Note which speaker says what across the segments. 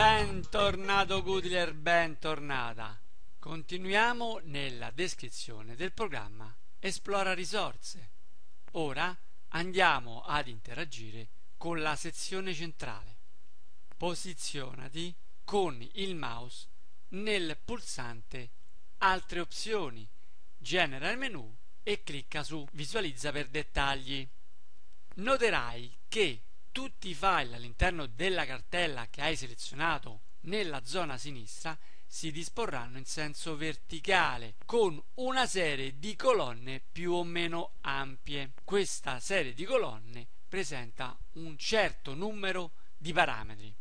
Speaker 1: Bentornato Goodler, bentornata. Continuiamo nella descrizione del programma Esplora risorse. Ora andiamo ad interagire con la sezione centrale. Posizionati con il mouse nel pulsante Altre opzioni, genera il menu e clicca su Visualizza per dettagli. Noterai che tutti i file all'interno della cartella che hai selezionato nella zona sinistra si disporranno in senso verticale con una serie di colonne più o meno ampie. Questa serie di colonne presenta un certo numero di parametri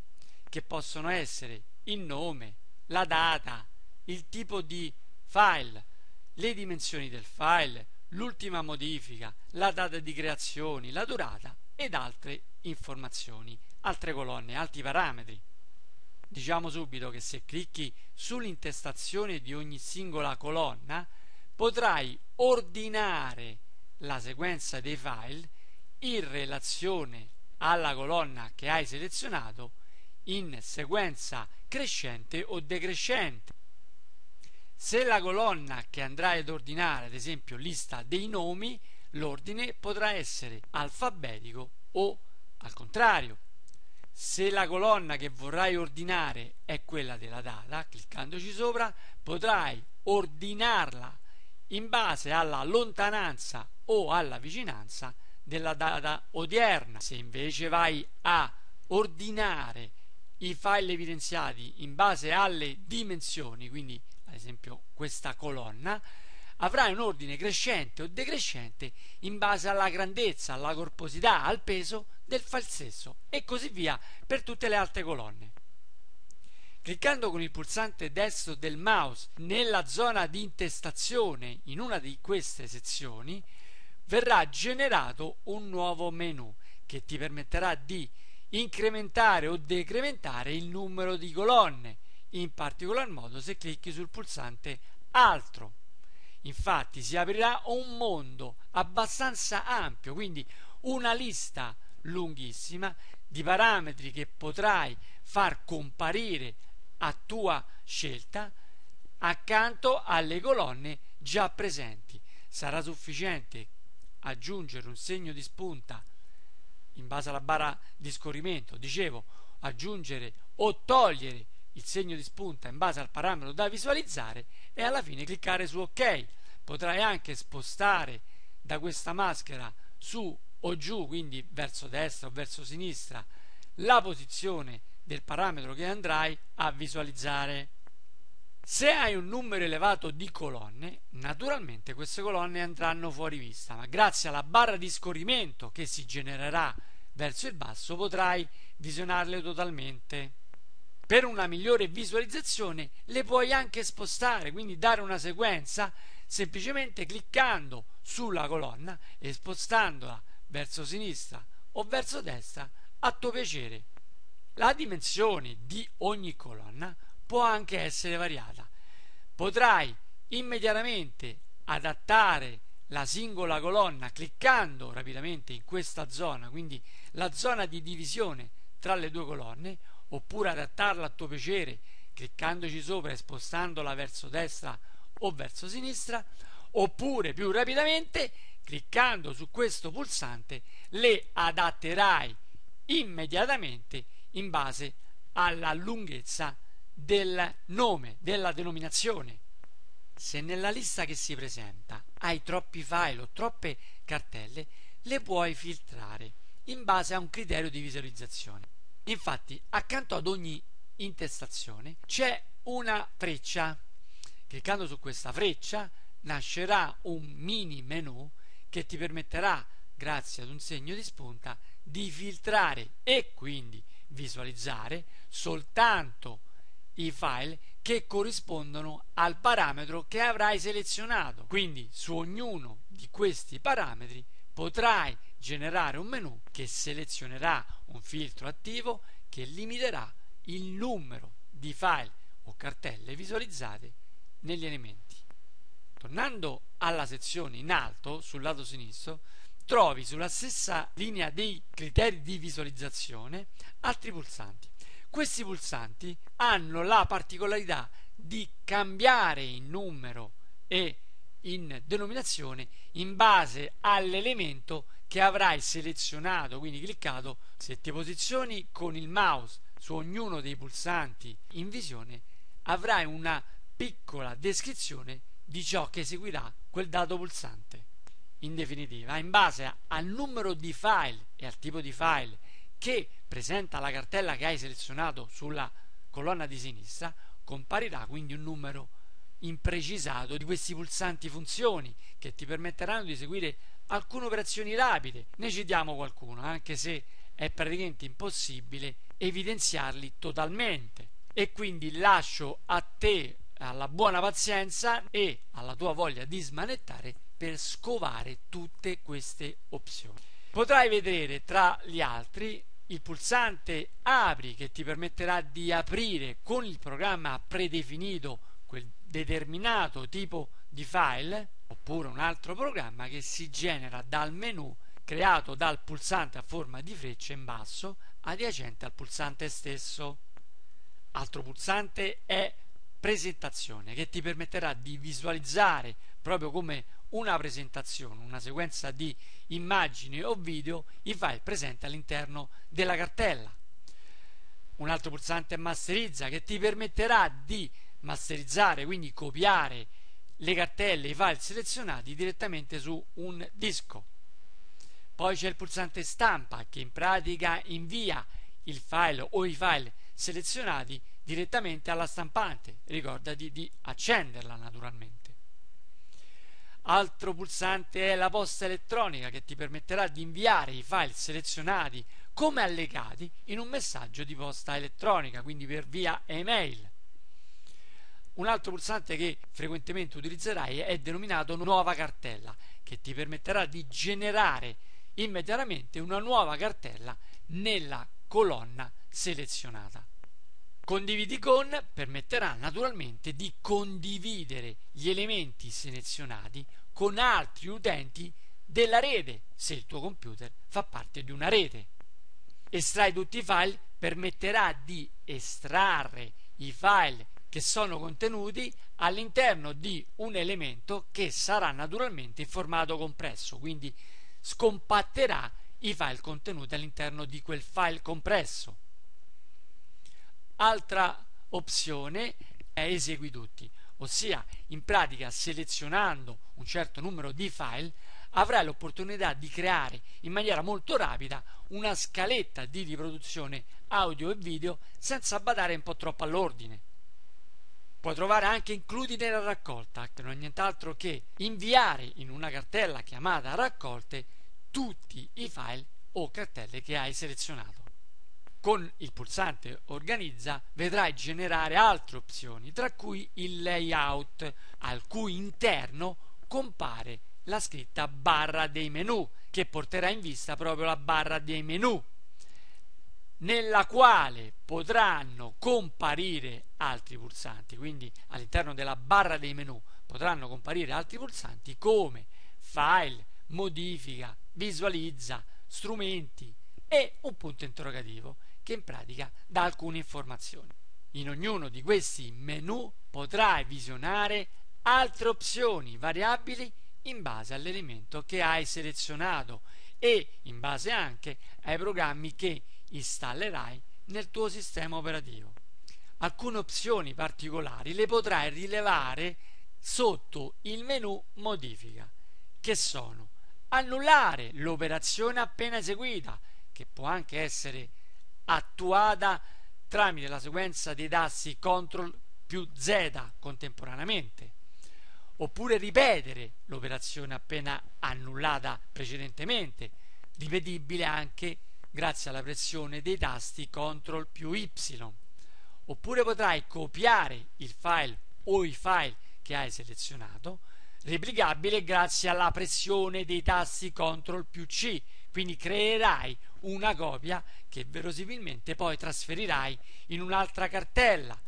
Speaker 1: che possono essere il nome, la data, il tipo di file, le dimensioni del file, l'ultima modifica, la data di creazione, la durata ed altre informazioni, altre colonne, altri parametri. Diciamo subito che se clicchi sull'intestazione di ogni singola colonna potrai ordinare la sequenza dei file in relazione alla colonna che hai selezionato in sequenza crescente o decrescente. Se la colonna che andrai ad ordinare, ad esempio lista dei nomi, l'ordine potrà essere alfabetico o al contrario. Se la colonna che vorrai ordinare è quella della data, cliccandoci sopra, potrai ordinarla in base alla lontananza o alla vicinanza della data odierna. Se invece vai a ordinare i file evidenziati in base alle dimensioni, quindi ad esempio questa colonna, avrai un ordine crescente o decrescente in base alla grandezza, alla corposità, al peso del file stesso e così via per tutte le altre colonne. Cliccando con il pulsante destro del mouse nella zona di intestazione in una di queste sezioni verrà generato un nuovo menu che ti permetterà di incrementare o decrementare il numero di colonne, in particolar modo se clicchi sul pulsante altro. Infatti si aprirà un mondo abbastanza ampio, quindi una lista lunghissima di parametri che potrai far comparire a tua scelta accanto alle colonne già presenti. Sarà sufficiente aggiungere un segno di spunta in base alla barra di scorrimento, dicevo, aggiungere o togliere il segno di spunta in base al parametro da visualizzare e alla fine cliccare su ok. Potrai anche spostare da questa maschera su o giù, quindi verso destra o verso sinistra, la posizione del parametro che andrai a visualizzare. Se hai un numero elevato di colonne, naturalmente queste colonne andranno fuori vista, ma grazie alla barra di scorrimento che si genererà verso il basso potrai visionarle totalmente. Per una migliore visualizzazione le puoi anche spostare, quindi dare una sequenza semplicemente cliccando sulla colonna e spostandola verso sinistra o verso destra a tuo piacere. La dimensione di ogni colonna può anche essere variata. Potrai immediatamente adattare la singola colonna cliccando rapidamente in questa zona, quindi la zona di divisione tra le due colonne, oppure adattarla a tuo piacere cliccandoci sopra e spostandola verso destra o verso sinistra, oppure più rapidamente cliccando su questo pulsante le adatterai immediatamente in base alla lunghezza del nome, della denominazione. Se nella lista che si presenta hai troppi file o troppe cartelle, le puoi filtrare in base a un criterio di visualizzazione. Infatti, accanto ad ogni intestazione c'è una freccia. Cliccando su questa freccia nascerà un mini menu che ti permetterà, grazie ad un segno di spunta, di filtrare e quindi visualizzare soltanto i file che corrispondono al parametro che avrai selezionato. Quindi su ognuno di questi parametri potrai generare un menu che selezionerà un filtro attivo che limiterà il numero di file o cartelle visualizzate negli elementi. Tornando alla sezione in alto, sul lato sinistro, trovi sulla stessa linea dei criteri di visualizzazione altri pulsanti. Questi pulsanti hanno la particolarità di cambiare in numero e in denominazione in base all'elemento che avrai selezionato, quindi cliccato, se ti posizioni con il mouse su ognuno dei pulsanti in visione, avrai una piccola descrizione di ciò che eseguirà quel dato pulsante. In definitiva, in base al numero di file e al tipo di file che presenta la cartella che hai selezionato sulla colonna di sinistra, comparirà quindi un numero imprecisato di questi pulsanti funzioni che ti permetteranno di eseguire alcune operazioni rapide. Ne citiamo qualcuno, anche se è praticamente impossibile evidenziarli totalmente. E quindi lascio a te alla buona pazienza e alla tua voglia di smanettare per scovare tutte queste opzioni. Potrai vedere tra gli altri il pulsante apri che ti permetterà di aprire con il programma predefinito quel determinato tipo di file oppure un altro programma che si genera dal menu creato dal pulsante a forma di freccia in basso adiacente al pulsante stesso. Altro pulsante è presentazione che ti permetterà di visualizzare proprio come una presentazione, una sequenza di immagini o video, i file presenti all'interno della cartella. Un altro pulsante è masterizza che ti permetterà di masterizzare, quindi copiare le cartelle, i file selezionati direttamente su un disco. Poi c'è il pulsante stampa che in pratica invia il file o i file selezionati direttamente alla stampante. Ricordati di accenderla naturalmente. Altro pulsante è la posta elettronica che ti permetterà di inviare i file selezionati come allegati in un messaggio di posta elettronica, quindi per via email. Un altro pulsante che frequentemente utilizzerai è denominato nuova cartella, che ti permetterà di generare immediatamente una nuova cartella nella colonna selezionata. Condividi con permetterà naturalmente di condividere gli elementi selezionati con altri utenti della rete, se il tuo computer fa parte di una rete. Estrai tutti i file permetterà di estrarre i file che sono contenuti all'interno di un elemento che sarà naturalmente in formato compresso, quindi scompatterà i file contenuti all'interno di quel file compresso. Altra opzione è esegui tutti, ossia in pratica selezionando un certo numero di file avrai l'opportunità di creare in maniera molto rapida una scaletta di riproduzione audio e video senza badare un po' troppo all'ordine. Puoi trovare anche includi nella raccolta, che non è nient'altro che inviare in una cartella chiamata raccolte tutti i file o cartelle che hai selezionato. Con il pulsante Organizza vedrai generare altre opzioni, tra cui il layout, al cui interno compare la scritta barra dei menu, che porterà in vista proprio la barra dei menu nella quale potranno comparire altri pulsanti, quindi all'interno della barra dei menu potranno comparire altri pulsanti come file, modifica, visualizza, strumenti e un punto interrogativo che in pratica dà alcune informazioni. In ognuno di questi menu potrai visionare altre opzioni variabili in base all'elemento che hai selezionato e in base anche ai programmi che installerai nel tuo sistema operativo. Alcune opzioni particolari le potrai rilevare sotto il menu modifica, che sono annullare l'operazione appena eseguita, che può anche essere attuata tramite la sequenza dei tasti CTRL più Z contemporaneamente, oppure ripetere l'operazione appena annullata precedentemente, ripetibile anche grazie alla pressione dei tasti CTRL più Y. Oppure potrai copiare il file o i file che hai selezionato, replicabile grazie alla pressione dei tasti CTRL più C, quindi creerai una copia che verosimilmente poi trasferirai in un'altra cartella.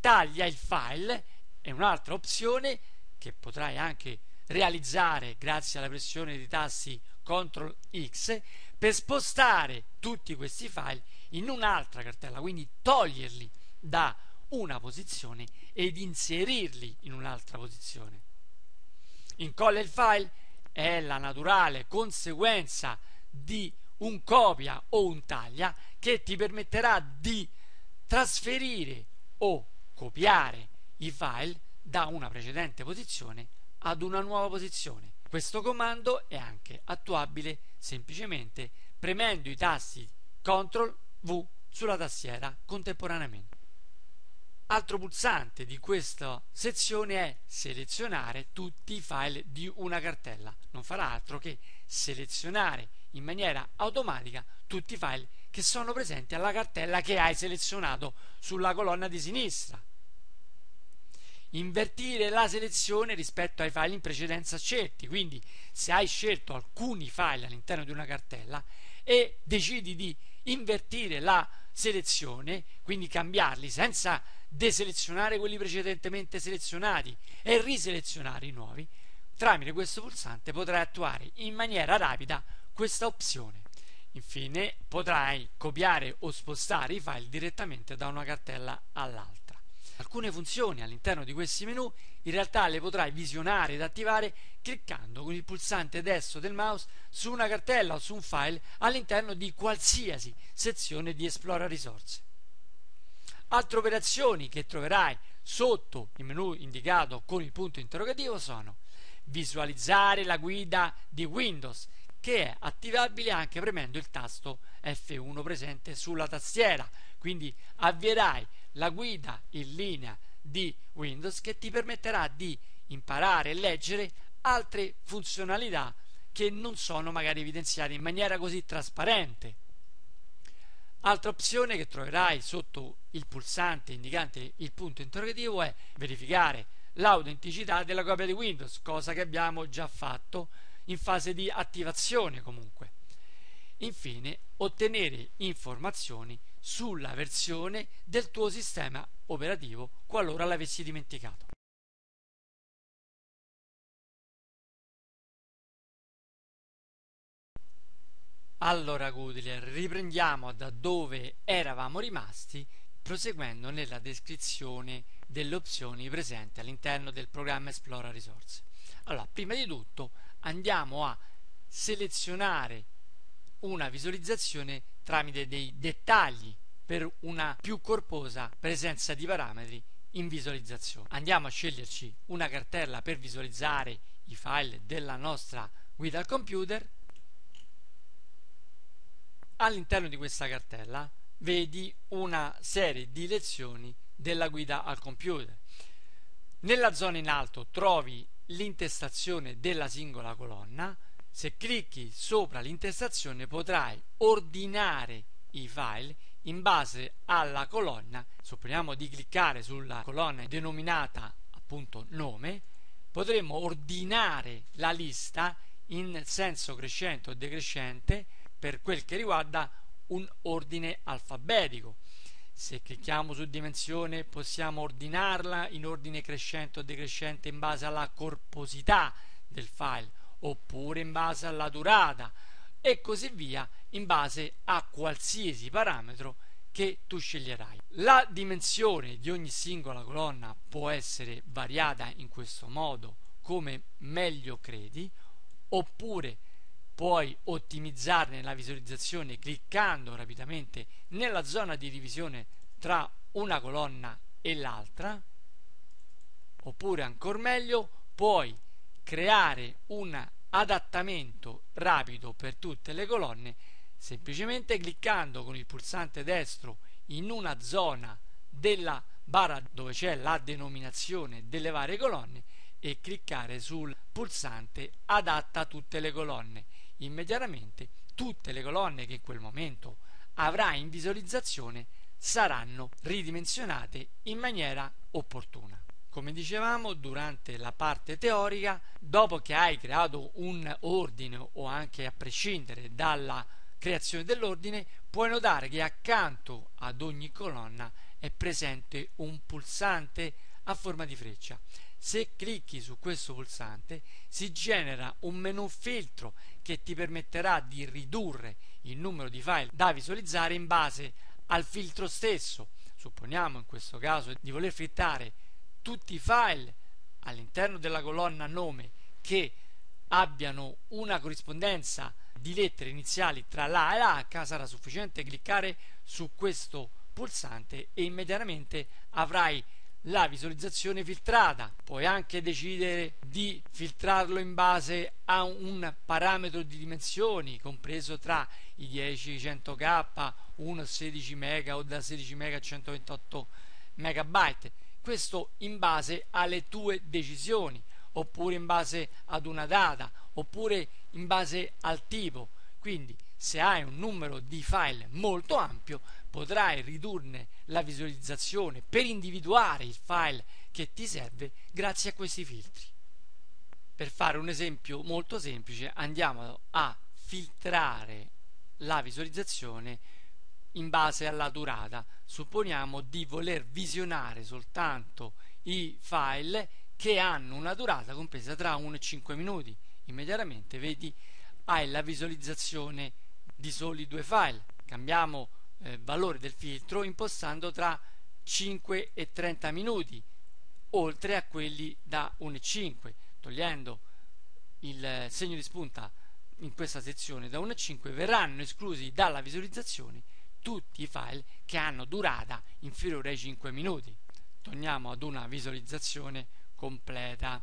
Speaker 1: Taglia il file è un'altra opzione che potrai anche realizzare grazie alla pressione dei tasti CTRL X per spostare tutti questi file in un'altra cartella, quindi toglierli da una posizione ed inserirli in un'altra posizione. Incolla il file è la naturale conseguenza di un copia o un taglia che ti permetterà di trasferire o copiare i file da una precedente posizione ad una nuova posizione. Questo comando è anche attuabile semplicemente premendo i tasti CTRL V sulla tastiera contemporaneamente. Altro pulsante di questa sezione è selezionare tutti i file di una cartella. Non farà altro che selezionare in maniera automatica tutti i file che sono presenti alla cartella che hai selezionato sulla colonna di sinistra. Invertire la selezione rispetto ai file in precedenza scelti, quindi se hai scelto alcuni file all'interno di una cartella e decidi di invertire la selezione, quindi cambiarli senza deselezionare quelli precedentemente selezionati e riselezionare i nuovi, tramite questo pulsante potrai attuare in maniera rapida questa opzione. Infine potrai copiare o spostare i file direttamente da una cartella all'altra. Alcune funzioni all'interno di questi menu in realtà le potrai visionare ed attivare cliccando con il pulsante destro del mouse su una cartella o su un file all'interno di qualsiasi sezione di Esplora risorse. Altre operazioni che troverai sotto il menu indicato con il punto interrogativo sono visualizzare la guida di Windows che è attivabile anche premendo il tasto F1 presente sulla tastiera. Quindi avvierai la guida in linea di Windows che ti permetterà di imparare e leggere altre funzionalità che non sono magari evidenziate in maniera così trasparente Altra opzione che troverai sotto il pulsante indicante il punto interrogativo è verificare l'autenticità della copia di Windows, cosa che abbiamo già fatto in fase di attivazione comunque. Infine, ottenere informazioni sulla versione del tuo sistema operativo qualora l'avessi dimenticato. Allora Goodler, riprendiamo da dove eravamo rimasti proseguendo nella descrizione delle opzioni presenti all'interno del programma Esplora Risorse. Allora, prima di tutto andiamo a selezionare una visualizzazione tramite dei dettagli per una più corposa presenza di parametri in visualizzazione. Andiamo a sceglierci una cartella per visualizzare i file della nostra guida al computer all'interno di questa cartella vedi una serie di lezioni della guida al computer. Nella zona in alto trovi l'intestazione della singola colonna. Se clicchi sopra l'intestazione potrai ordinare i file in base alla colonna. Supponiamo di cliccare sulla colonna denominata appunto nome, potremo ordinare la lista in senso crescente o decrescente per quel che riguarda un ordine alfabetico. Se clicchiamo su dimensione possiamo ordinarla in ordine crescente o decrescente in base alla corposità del file oppure in base alla durata e così via in base a qualsiasi parametro che tu sceglierai. La dimensione di ogni singola colonna può essere variata in questo modo come meglio credi oppure puoi ottimizzarne la visualizzazione cliccando rapidamente nella zona di divisione tra una colonna e l'altra. Oppure ancora meglio puoi creare un adattamento rapido per tutte le colonne semplicemente cliccando con il pulsante destro in una zona della barra dove c'è la denominazione delle varie colonne e cliccare sul pulsante adatta tutte le colonne immediatamente tutte le colonne che in quel momento avrai in visualizzazione saranno ridimensionate in maniera opportuna. Come dicevamo durante la parte teorica, dopo che hai creato un ordine o anche a prescindere dalla creazione dell'ordine, puoi notare che accanto ad ogni colonna è presente un pulsante a forma di freccia. se clicchi su questo pulsante si genera un menu filtro che ti permetterà di ridurre il numero di file da visualizzare in base al filtro stesso. Supponiamo in questo caso di voler filtrare tutti i file all'interno della colonna nome che abbiano una corrispondenza di lettere iniziali tra la e l'H, sarà sufficiente cliccare su questo pulsante e immediatamente avrai la visualizzazione filtrata. Puoi anche decidere di filtrarlo in base a un parametro di dimensioni compreso tra i 10, 100k, 1, 16 MB o da 16 MB a 128 MB. Questo in base alle tue decisioni, oppure in base ad una data, oppure in base al tipo. Quindi se hai un numero di file molto ampio potrai ridurne la visualizzazione per individuare il file che ti serve grazie a questi filtri. Per fare un esempio molto semplice andiamo a filtrare la visualizzazione in base alla durata. Supponiamo di voler visionare soltanto i file che hanno una durata compresa tra 1 e 5 minuti. Immediatamente vedi hai la visualizzazione di soli due file. Cambiamo eh, valore del filtro impostando tra 5 e 30 minuti, oltre a quelli da 1 e 5, togliendo il segno di spunta in questa sezione da 1 a 5 verranno esclusi dalla visualizzazione tutti i file che hanno durata inferiore ai 5 minuti. Torniamo ad una visualizzazione completa.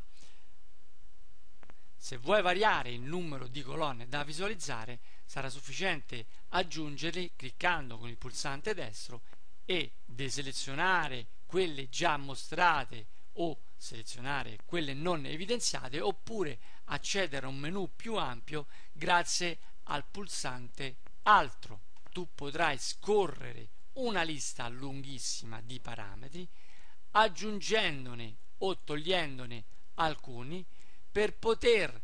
Speaker 1: Se vuoi variare il numero di colonne da visualizzare, sarà sufficiente aggiungerli cliccando con il pulsante destro e deselezionare quelle già mostrate o selezionare quelle non evidenziate oppure accedere a un menu più ampio grazie al pulsante altro. Tu potrai scorrere una lista lunghissima di parametri aggiungendone o togliendone alcuni per poter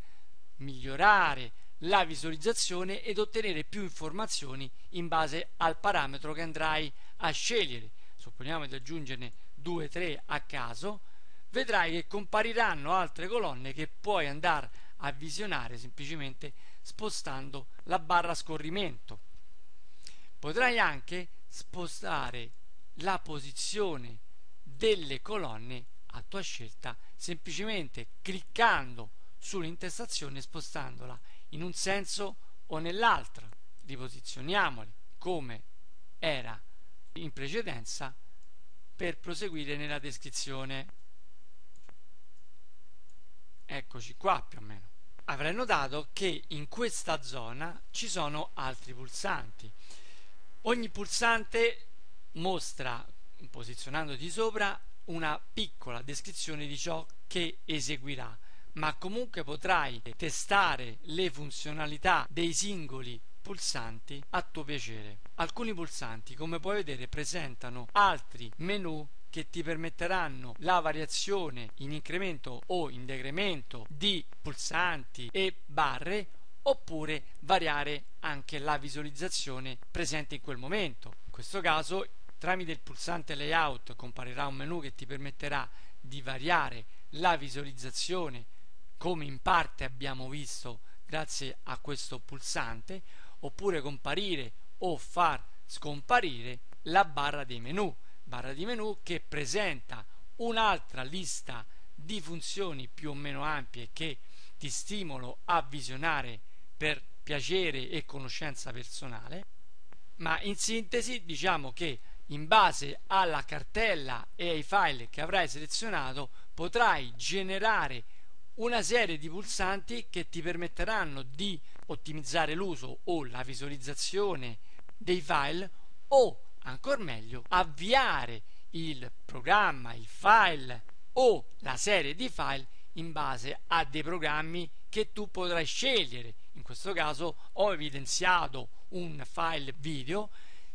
Speaker 1: migliorare la visualizzazione ed ottenere più informazioni in base al parametro che andrai a scegliere. Supponiamo di aggiungerne 2-3 a caso, vedrai che compariranno altre colonne che puoi andare a visionare semplicemente spostando la barra scorrimento. Potrai anche spostare la posizione delle colonne a tua scelta semplicemente cliccando sull'intestazione e spostandola in un senso o nell'altro. Riposizioniamoli come era in precedenza per proseguire nella descrizione. Eccoci qua più o meno. Avrai notato che in questa zona ci sono altri pulsanti. Ogni pulsante mostra, posizionandoti sopra, una piccola descrizione di ciò che eseguirà, ma comunque potrai testare le funzionalità dei singoli pulsanti a tuo piacere. Alcuni pulsanti, come puoi vedere, presentano altri menu che ti permetteranno la variazione in incremento o in decremento di pulsanti e barre oppure variare anche la visualizzazione presente in quel momento. In questo caso Tramite il pulsante layout comparirà un menu che ti permetterà di variare la visualizzazione come in parte abbiamo visto grazie a questo pulsante oppure comparire o far scomparire la barra dei menu. Barra di menu che presenta un'altra lista di funzioni più o meno ampie che ti stimolo a visionare per piacere e conoscenza personale. Ma in sintesi diciamo che in base alla cartella e ai file che avrai selezionato potrai generare una serie di pulsanti che ti permetteranno di ottimizzare l'uso o la visualizzazione dei file o ancora meglio avviare il programma, il file o la serie di file in base a dei programmi che tu potrai scegliere. In questo caso ho evidenziato un file video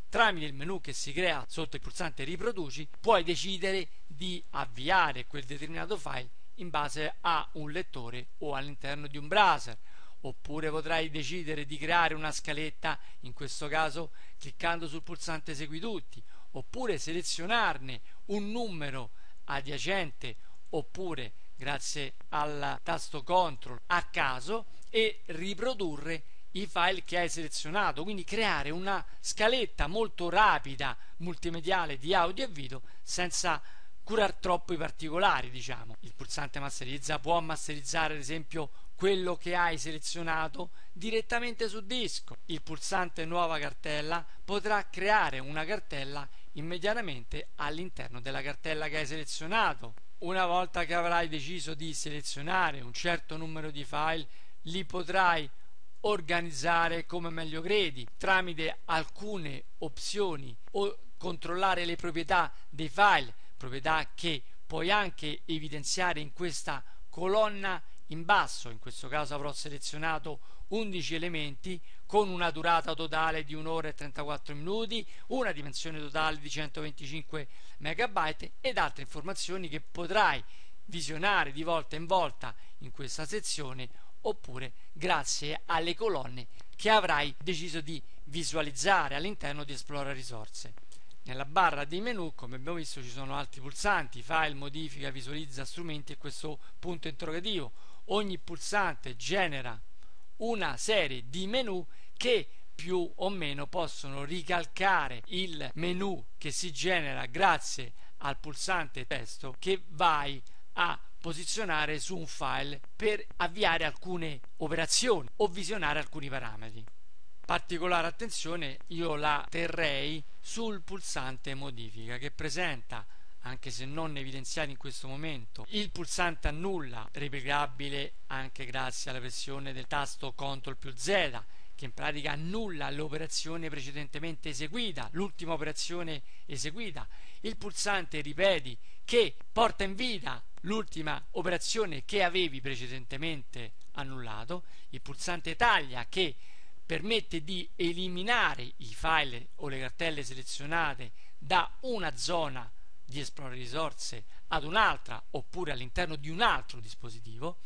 Speaker 1: tramite il menu che si crea sotto il pulsante riproduci puoi decidere di avviare quel determinato file in base a un lettore o all'interno di un browser. Oppure potrai decidere di creare una scaletta in questo caso cliccando sul pulsante segui tutti. Oppure selezionarne un numero adiacente oppure grazie al tasto CTRL a caso e riprodurre i file che hai selezionato, quindi creare una scaletta molto rapida multimediale di audio e video senza curare troppo i particolari, diciamo. Il pulsante masterizza può masterizzare ad esempio quello che hai selezionato direttamente su disco. Il pulsante nuova cartella potrà creare una cartella immediatamente all'interno della cartella che hai selezionato. Una volta che avrai deciso di selezionare un certo numero di file, li potrai organizzare come meglio credi tramite alcune opzioni o controllare le proprietà dei file, proprietà che puoi anche evidenziare in questa colonna in basso, in questo caso avrò selezionato 11 elementi con una durata totale di 1 ora e 34 minuti, una dimensione totale di 125 MB ed altre informazioni che potrai visionare di volta in volta in questa sezione oppure grazie alle colonne che avrai deciso di visualizzare all'interno di Esplora Risorse. Nella barra dei menu, come abbiamo visto, ci sono altri pulsanti, file, modifica, visualizza, strumenti e questo punto interrogativo. Ogni pulsante genera una serie di menu che più o meno possono ricalcare il menu che si genera grazie al pulsante testo che vai a posizionare su un file per avviare alcune operazioni o visionare alcuni parametri. Particolare attenzione io la terrei sul pulsante modifica che presenta anche se non evidenziato in questo momento. Il pulsante annulla, replicabile anche grazie alla pressione del tasto CTRL più Z, che in pratica annulla l'operazione precedentemente eseguita, l'ultima operazione eseguita. Il pulsante ripeti che porta in vita l'ultima operazione che avevi precedentemente annullato. Il pulsante taglia che permette di eliminare i file o le cartelle selezionate da una zona di esplorare risorse ad un'altra oppure all'interno di un altro dispositivo.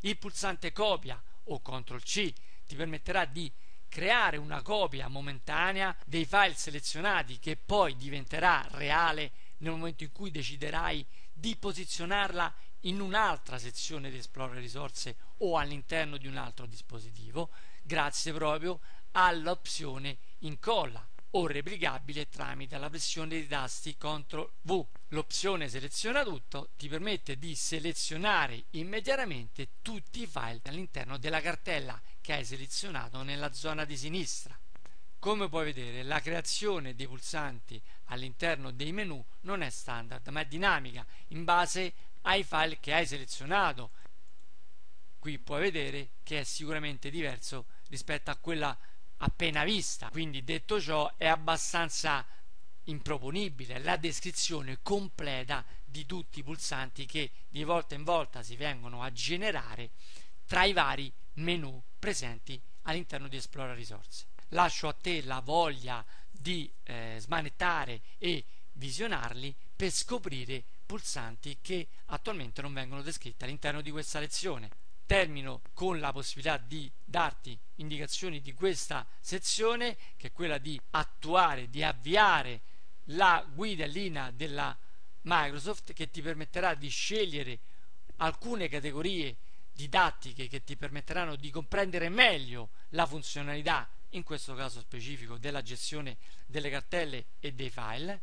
Speaker 1: Il pulsante copia o CTRL C ti permetterà di creare una copia momentanea dei file selezionati che poi diventerà reale nel momento in cui deciderai di posizionarla in un'altra sezione di Esplora risorse o all'interno di un altro dispositivo grazie proprio all'opzione incolla o replicabile tramite la pressione dei tasti CTRL V. L'opzione seleziona tutto ti permette di selezionare immediatamente tutti i file all'interno della cartella che hai selezionato nella zona di sinistra. Come puoi vedere la creazione dei pulsanti all'interno dei menu non è standard ma è dinamica in base ai file che hai selezionato. Qui puoi vedere che è sicuramente diverso rispetto a quella appena vista. Quindi detto ciò è abbastanza improponibile la descrizione completa di tutti i pulsanti che di volta in volta si vengono a generare tra i vari menu presenti all'interno di Esplora Risorse. Lascio a te la voglia di eh, smanettare e visionarli per scoprire pulsanti che attualmente non vengono descritti all'interno di questa lezione termino con la possibilità di darti indicazioni di questa sezione che è quella di attuare, di avviare la guida linea della Microsoft che ti permetterà di scegliere alcune categorie didattiche che ti permetteranno di comprendere meglio la funzionalità, in questo caso specifico, della gestione delle cartelle e dei file.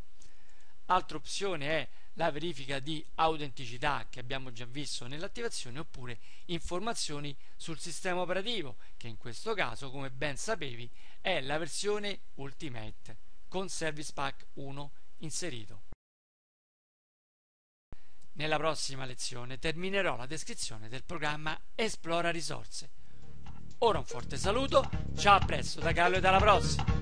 Speaker 1: Altra opzione è la verifica di autenticità che abbiamo già visto nell'attivazione oppure informazioni sul sistema operativo che in questo caso come ben sapevi è la versione Ultimate con Service Pack 1 inserito. Nella prossima lezione terminerò la descrizione del programma Esplora risorse. Ora un forte saluto, ciao a presto da Carlo e alla prossima!